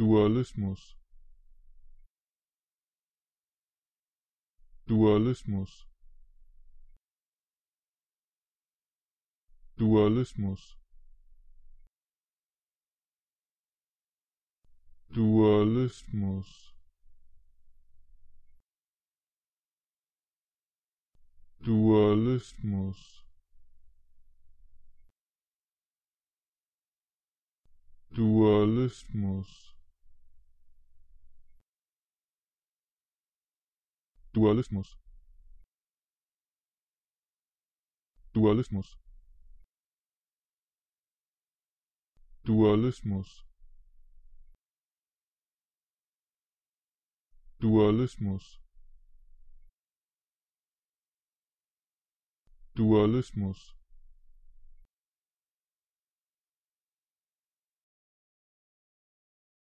Dualismus. Dualismus. Dualismus. Dualismus. Dualismus. Dualismus Dualismus. Dualismus. Dualismus. Dualismus. Dualismus